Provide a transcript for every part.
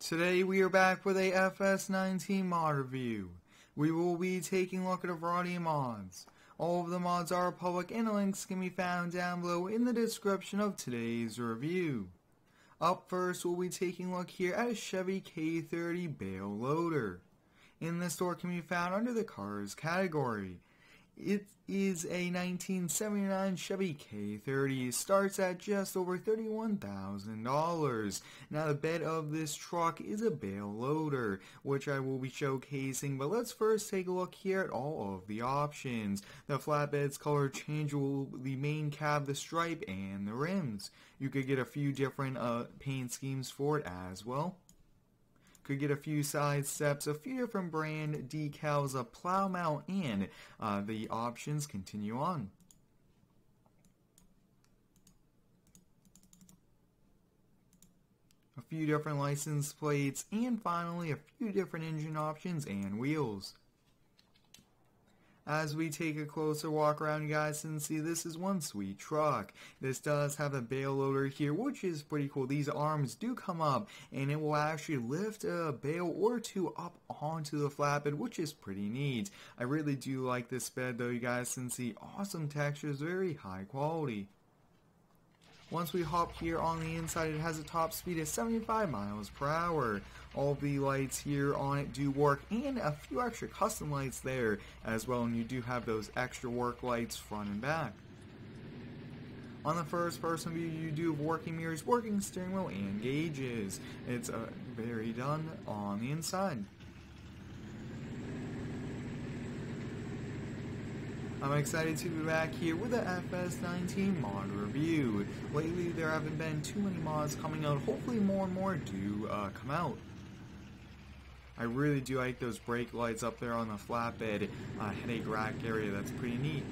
Today we are back with a FS19 mod review. We will be taking a look at a variety of mods. All of the mods are public and links can be found down below in the description of today's review. Up first we'll be taking a look here at a Chevy K30 bale loader. In the store can be found under the cars category. It is a 1979 Chevy K30. Starts at just over $31,000. Now the bed of this truck is a bale loader, which I will be showcasing, but let's first take a look here at all of the options. The flatbed's color changeable, the main cab, the stripe, and the rims. You could get a few different uh, paint schemes for it as well could get a few side steps, a few different brand decals, a plow mount, and uh, the options continue on. A few different license plates, and finally a few different engine options and wheels. As we take a closer walk around, you guys can see this is one sweet truck. This does have a bale loader here, which is pretty cool. These arms do come up, and it will actually lift a bale or two up onto the flatbed, which is pretty neat. I really do like this bed, though, you guys can see awesome textures, very high quality. Once we hop here on the inside, it has a top speed of 75 miles per hour. All the lights here on it do work, and a few extra custom lights there as well, and you do have those extra work lights front and back. On the first person view, you do have working mirrors, working steering wheel, and gauges. It's uh, very done on the inside. I'm excited to be back here with the FS19 mod review. Lately there haven't been too many mods coming out, hopefully more and more do uh, come out. I really do like those brake lights up there on the flatbed uh, headache rack area, that's pretty neat.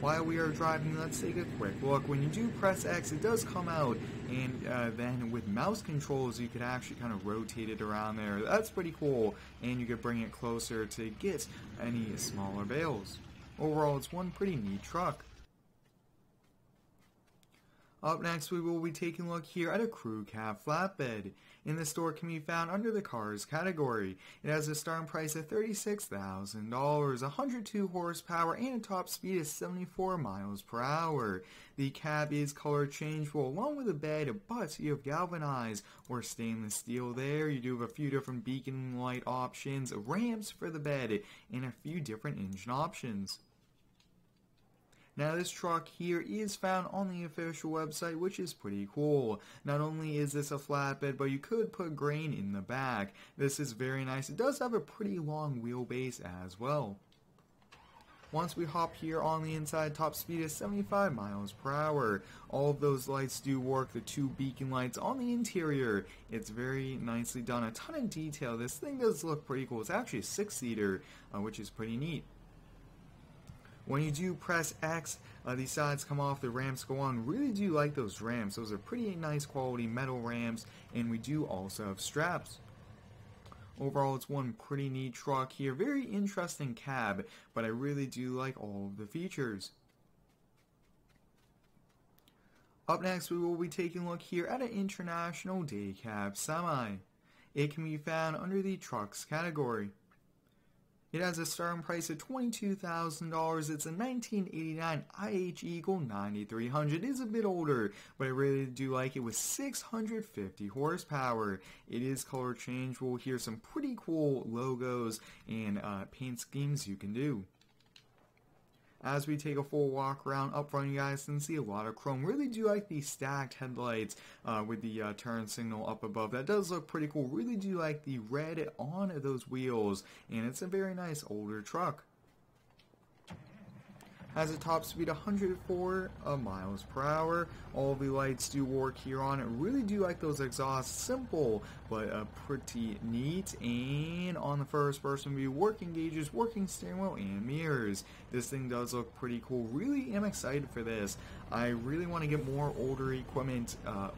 While we are driving, let's take a quick look. When you do press X, it does come out, and uh, then with mouse controls, you could actually kind of rotate it around there. That's pretty cool, and you could bring it closer to get any smaller bales. Overall, it's one pretty neat truck. Up next, we will be taking a look here at a crew cab flatbed. In the store can be found under the cars category. It has a starting price of $36,000, 102 horsepower, and a top speed of 74 miles per hour. The cab is color changeable along with the bed, but you have galvanized or stainless steel there. You do have a few different beacon light options, ramps for the bed, and a few different engine options. Now this truck here is found on the official website which is pretty cool. Not only is this a flatbed but you could put grain in the back. This is very nice. It does have a pretty long wheelbase as well. Once we hop here on the inside, top speed is 75 miles per hour. All of those lights do work, the two beacon lights on the interior. It's very nicely done, a ton of detail. This thing does look pretty cool. It's actually a six-seater, uh, which is pretty neat. When you do press X, uh, these sides come off, the ramps go on. Really do like those ramps. Those are pretty nice quality metal ramps, and we do also have straps. Overall, it's one pretty neat truck here. Very interesting cab, but I really do like all of the features. Up next, we will be taking a look here at an International Day Cab Semi. It can be found under the Trucks category. It has a starting price of $22,000. It's a 1989 IH Eagle 9300. It is a bit older, but I really do like it with 650 horsepower. It is color changeable. Here's some pretty cool logos and uh, paint schemes you can do. As we take a full walk around up front, you guys can see a lot of chrome. Really do like the stacked headlights uh, with the uh, turn signal up above. That does look pretty cool. Really do like the red on those wheels, and it's a very nice older truck has a top speed 104 uh, miles per hour. All the lights do work here on it. Really do like those exhausts. Simple, but uh, pretty neat. And on the first person view, working gauges, working steering wheel, and mirrors. This thing does look pretty cool. Really am excited for this. I really want to get more older equipment uh,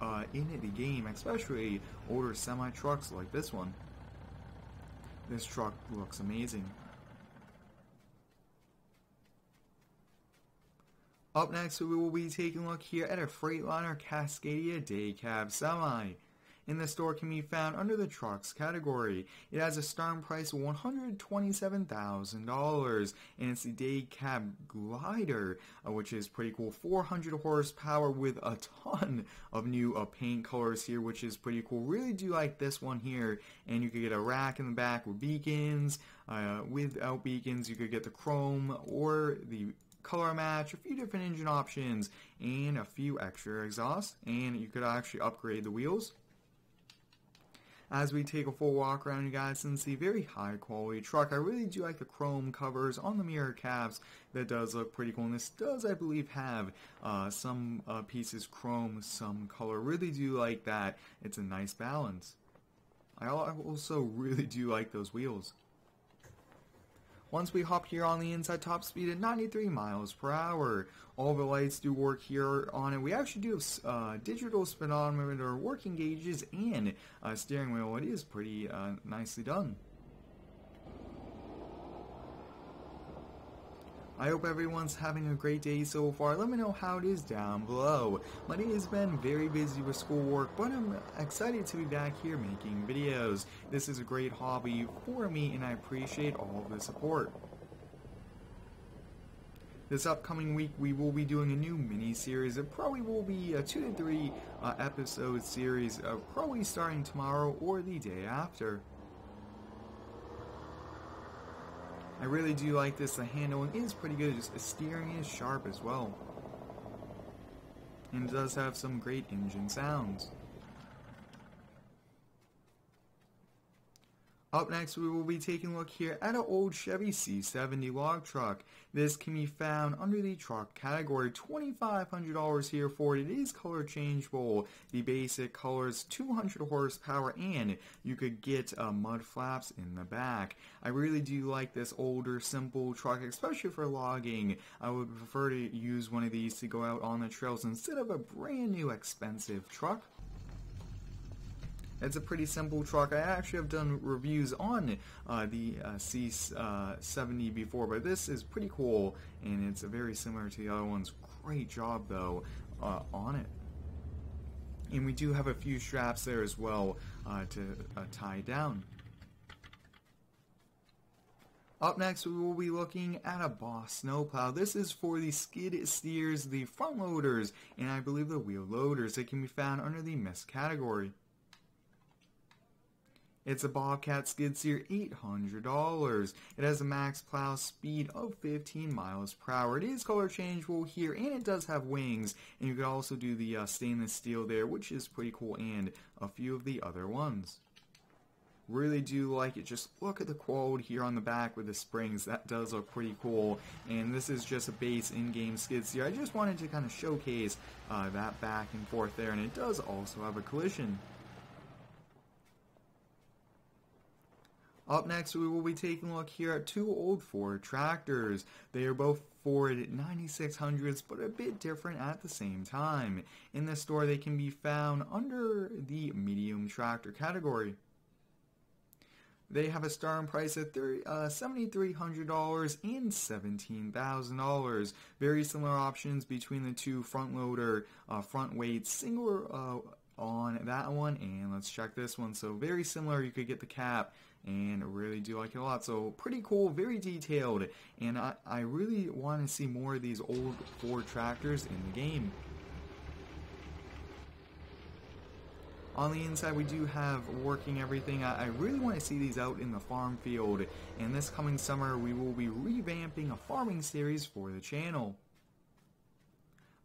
uh, in the game, especially older semi-trucks like this one. This truck looks amazing. Up next, we will be taking a look here at a Freightliner Cascadia Day Cab Semi. In the store can be found under the trucks category. It has a starting price of $127,000 and it's the day cab glider, uh, which is pretty cool. 400 horsepower with a ton of new uh, paint colors here, which is pretty cool. Really do like this one here, and you could get a rack in the back with beacons. Uh, without beacons, you could get the chrome or the color match, a few different engine options, and a few extra exhausts. And you could actually upgrade the wheels. As we take a full walk around, you guys can see very high quality truck. I really do like the chrome covers on the mirror caps. That does look pretty cool. And this does, I believe, have uh, some uh, pieces chrome, some color. Really do like that. It's a nice balance. I also really do like those wheels. Once we hop here on the inside, top speed at 93 miles per hour. All the lights do work here on it. We actually do have uh, digital speedometer, working gauges, and a steering wheel. It is pretty uh, nicely done. I hope everyone's having a great day so far. Let me know how it is down below. My day has been very busy with schoolwork, but I'm excited to be back here making videos. This is a great hobby for me, and I appreciate all the support. This upcoming week, we will be doing a new mini-series. It probably will be a two to three uh, episode series, uh, probably starting tomorrow or the day after. I really do like this. The handling is pretty good. Just the steering is sharp as well. And it does have some great engine sounds. Up next, we will be taking a look here at an old Chevy C70 log truck. This can be found under the truck category. $2,500 here for it. It is color changeable. The basic colors 200 horsepower and you could get uh, mud flaps in the back. I really do like this older, simple truck, especially for logging. I would prefer to use one of these to go out on the trails instead of a brand new expensive truck. It's a pretty simple truck. I actually have done reviews on uh, the uh, C70 uh, before, but this is pretty cool, and it's very similar to the other ones. Great job, though, uh, on it. And we do have a few straps there as well uh, to tie down. Up next, we will be looking at a Boss snowplow. This is for the skid steers, the front loaders, and I believe the wheel loaders. It can be found under the misc category. It's a Bobcat skid steer, $800. It has a max plow speed of 15 miles per hour. It is color changeable here, and it does have wings. And you can also do the uh, stainless steel there, which is pretty cool, and a few of the other ones. Really do like it. Just look at the quality here on the back with the springs. That does look pretty cool. And this is just a base in-game skid steer. I just wanted to kind of showcase uh, that back and forth there, and it does also have a collision. Up next, we will be taking a look here at two old Ford tractors. They are both Ford 9600s, but a bit different at the same time. In the store, they can be found under the medium tractor category. They have a starting price of uh, $7,300 and $17,000. Very similar options between the two front loader, uh, front weight, single uh, on that one. And let's check this one. So very similar. You could get the cap and really do like it a lot. So pretty cool, very detailed, and I, I really want to see more of these old Ford tractors in the game. On the inside, we do have working everything. I, I really want to see these out in the farm field, and this coming summer, we will be revamping a farming series for the channel.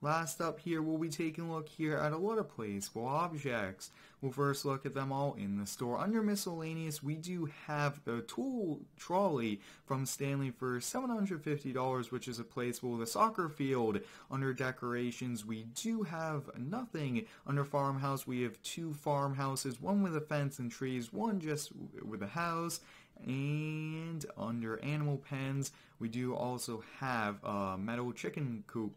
Last up here, we'll be taking a look here at a lot of placeable objects. We'll first look at them all in the store. Under miscellaneous, we do have the tool trolley from Stanley for $750, which is a placeable. The soccer field under decorations, we do have nothing. Under farmhouse, we have two farmhouses, one with a fence and trees, one just with a house. And under animal pens, we do also have a metal chicken coop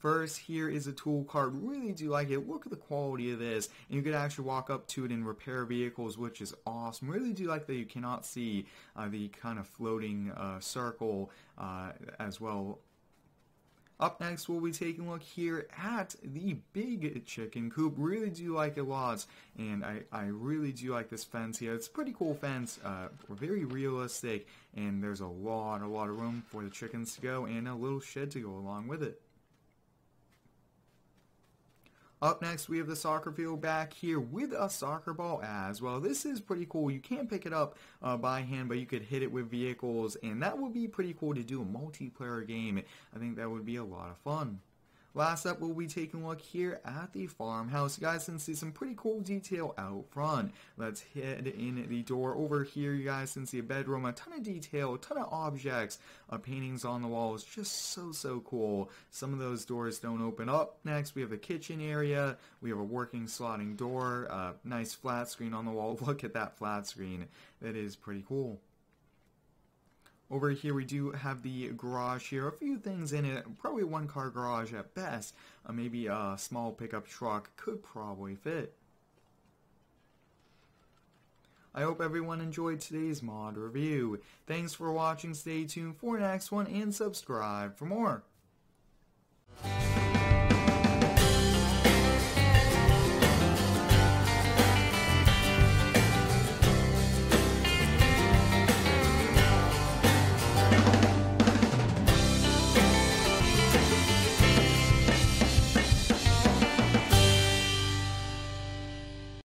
First, here is a tool cart. Really do like it. Look at the quality of this. And you could actually walk up to it and repair vehicles, which is awesome. Really do like that you cannot see uh, the kind of floating uh, circle uh, as well Up next, we'll be taking a look here at the big chicken coop. Really do like it lots, and I, I really do like this fence here. It's a pretty cool fence, uh, very realistic, and there's a lot, a lot of room for the chickens to go, and a little shed to go along with it. Up next, we have the soccer field back here with a soccer ball as well. This is pretty cool. You can't pick it up uh, by hand, but you could hit it with vehicles, and that would be pretty cool to do a multiplayer game. I think that would be a lot of fun. Last up, we'll be taking a look here at the farmhouse. You guys can see some pretty cool detail out front. Let's head in the door. Over here, you guys can see a bedroom, a ton of detail, a ton of objects, uh, paintings on the walls. Just so, so cool. Some of those doors don't open up. Next, we have a kitchen area. We have a working slotting door, uh, nice flat screen on the wall. Look at that flat screen. That is pretty cool. Over here we do have the garage here, a few things in it, probably one car garage at best, uh, maybe a small pickup truck could probably fit. I hope everyone enjoyed today's mod review. Thanks for watching, stay tuned for the next one, and subscribe for more.